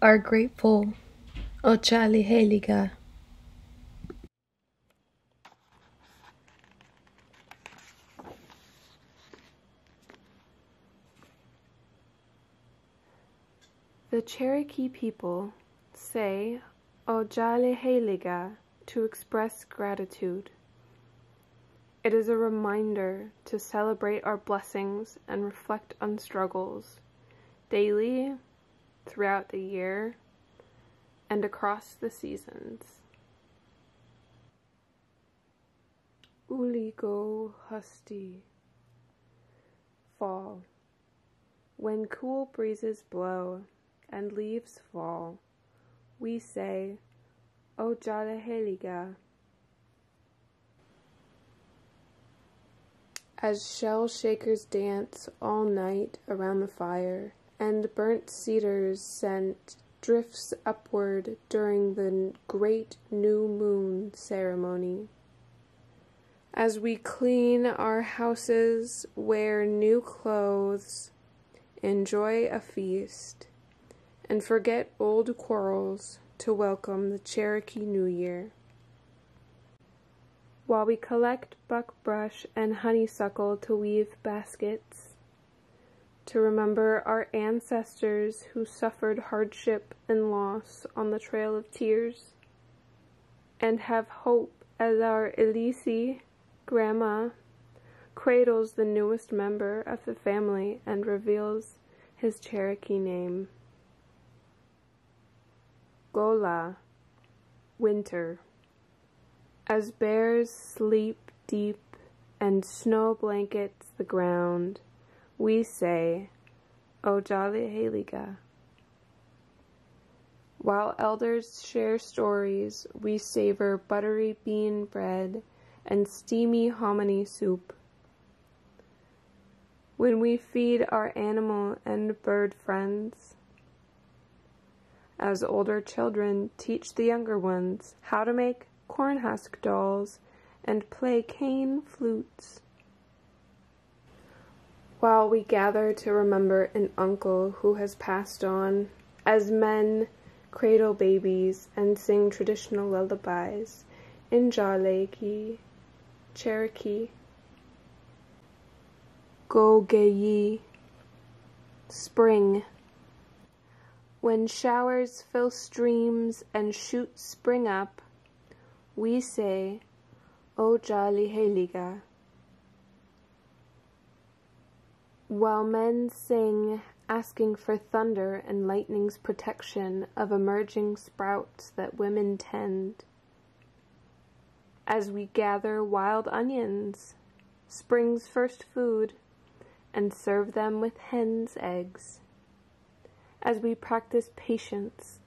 are grateful. Oh, Otsaliheliga. The Cherokee people say Otsaliheliga to express gratitude. It is a reminder to celebrate our blessings and reflect on struggles daily, throughout the year, and across the seasons. Uligo Husty Fall When cool breezes blow and leaves fall, we say, Otsaliheliga. As shell shakers dance all night around the fire, and burnt cedar's scent drifts upward during the great new moon ceremony. As we clean our houses, wear new clothes, enjoy a feast, and forget old quarrels to welcome the Cherokee New Year. While we collect buckbrush and honeysuckle to weave baskets, to remember our ancestors who suffered hardship and loss on the Trail of Tears, and have hope as our Elisi, Grandma, cradles the newest member of the family and reveals his Cherokee name. Gola, winter. As bears sleep deep and snow blankets the ground, we say, Otsaliheliga. While elders share stories, we savor buttery bean bread and steamy hominy soup. When we feed our animal and bird friends, as older children teach the younger ones how to make corn husk dolls and play cane flutes. While we gather to remember an uncle who has passed on, as men cradle babies and sing traditional lullabies in Tsalagi, Cherokee, Gogeyi, Spring. When showers fill streams and shoots spring up, we say, Otsaliheliga. While men sing, asking for thunder and lightning's protection of emerging sprouts that women tend. As we gather wild onions, spring's first food, and serve them with hen's eggs as we practice patience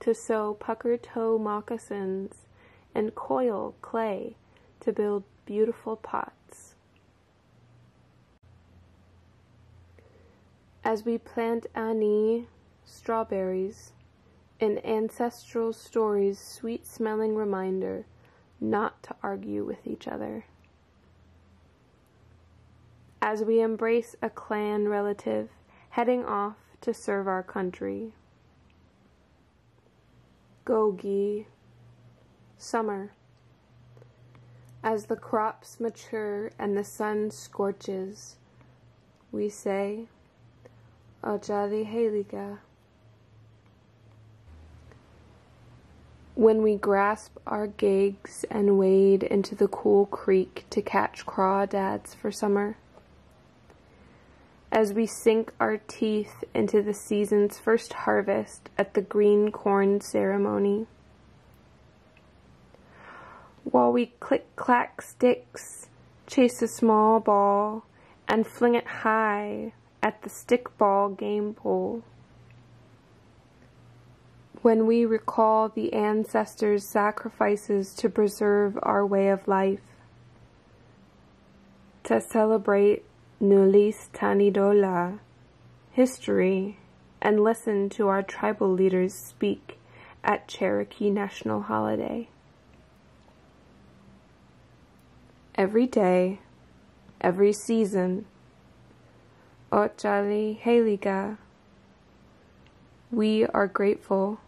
to sew pucker toe moccasins and coil clay to build beautiful pots. As we plant ani, strawberries, an ancestral story's sweet smelling reminder not to argue with each other. As we embrace a clan relative heading off to serve our country. Gogi, summer. As the crops mature and the sun scorches, we say, Otsaliheliga. When we grasp our gigs and wade into the cool creek to catch crawdads for summer, as we sink our teeth into the season's first harvest at the green corn ceremony. While we click clack sticks, chase a small ball, and fling it high at the stickball game pole. When we recall the ancestors' sacrifices to preserve our way of life, to celebrate Nulis Tanidola, history, and listen to our tribal leaders speak at Cherokee National Holiday. Every day, every season, Otsaliheliga, We are grateful